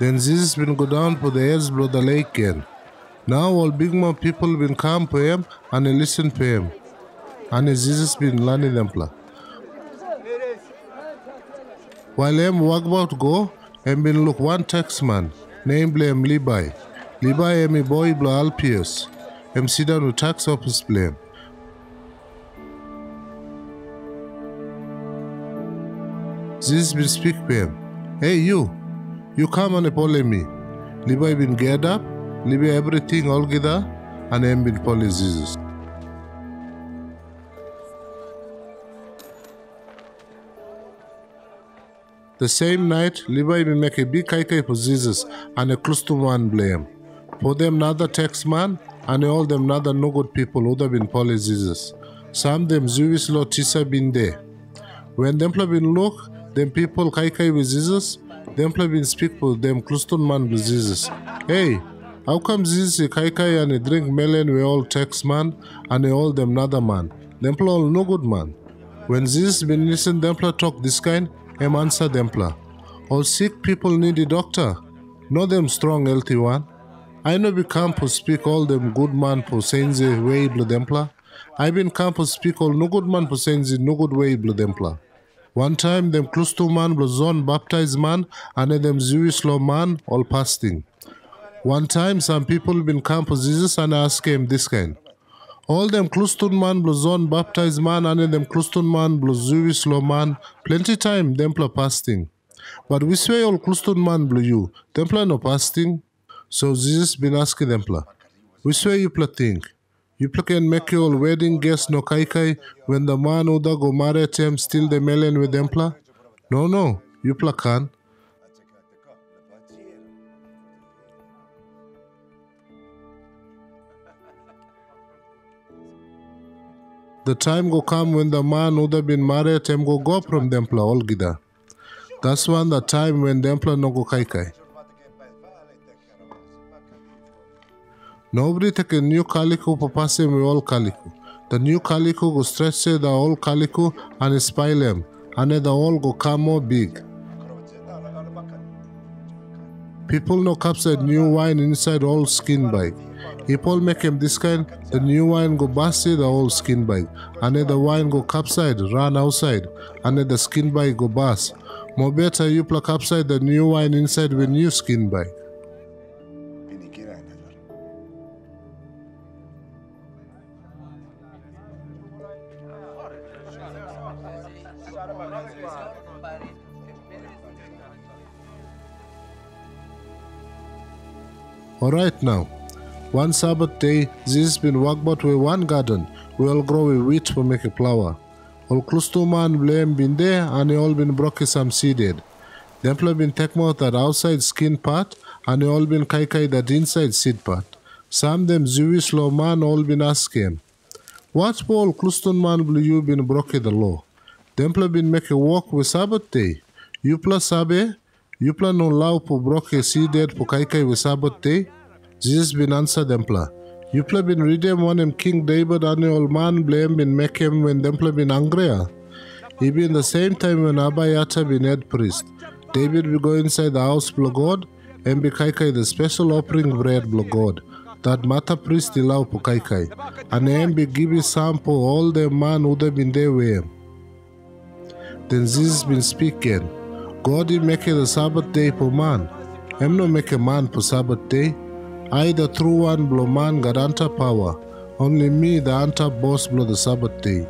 Then Jesus been go down for the edge of the lake again. Now all big man people been come for him and they listen to him. And Jesus been learning them. While him walk about go, him been look one taxman named him Levi. Levi him a boy blow Alpius. Him sit down with tax office blame. Jesus been speak to him. Hey you, you come and follow me. Levi been get up, leave everything all together, and him been follow Jesus. The same night, Levi will make a big kaikai for Jesus and a close to one blame. For them another tax man and all them another no good people who have been follow Jesus. Some them Jewish law teacher been there. When them been look, them people kaikai with Jesus, them speak for them with Jesus. Hey, how come Jesus Kai and a drink melon we all tax man and they all them another man? Them all no good man. When Jesus been listen them talk this kind, him answer Dempla. All sick people need a doctor. Know them strong healthy one. I know be come to speak all them good man for sense way blo Dempla. I been come to speak all no good man for sense no good way blo Dempla. One time them close to man blo zone baptized man and them Jewish law man all fasting. One time some people been come to Jesus and ask him this kind. All them Klustun man blow zone baptized man and them Klustun man blow Jewish law man plenty time templar fasting. But we swear all Klustun man blow you, templar no fasting. So Jesus been asking templar, we swear you pla think. You pla can make your wedding guest no kai kai when the man who da go marry them still the melon with templar? No no, you pla can. The time go come when the man have been married him go go from Dempla Olgida. That's when the time when Dempla no go kai Nobody take new calico for passing with all calico. The new calico go stretch the old calico and spile them, and the old go come more big. People no capture new wine inside old skin bag. If all make him this kind, the new wine go busted the old skin bag, and the wine go capside, run outside, and the skin bag go bust. More better you pluck upside the new wine inside with new skin bag. Alright now. One Sabbath day, Jesus been walk about with one garden. We all grow a wheat for make a flour. All to man blame been there and they all been broken some seeded. Them people been take out that outside skin part and they all been kai kai that inside seed part. Some them Jewish law man all been ask him. What Paul Cluston man will you been broken the law? Them bin been make a walk with Sabbath day. You plus sabe? You plan no law for broke seeded for kai kai with Sabbath day? Jesus bin answer play been read him one him King David and the old man blame been make him when Dempla been angry. He been the same time when Abayata been head priest. David will go inside the house blow God and be kai kai the special offering bread blow God. That matter priest allow for kai kai. And him be give his sample all the man who have been there with him. Then Jesus been speaking. God he make the Sabbath day for man. Him no make a man for Sabbath day. I, the true one, blow man, got anta power. Only me, the anta boss, blow the Sabbath day.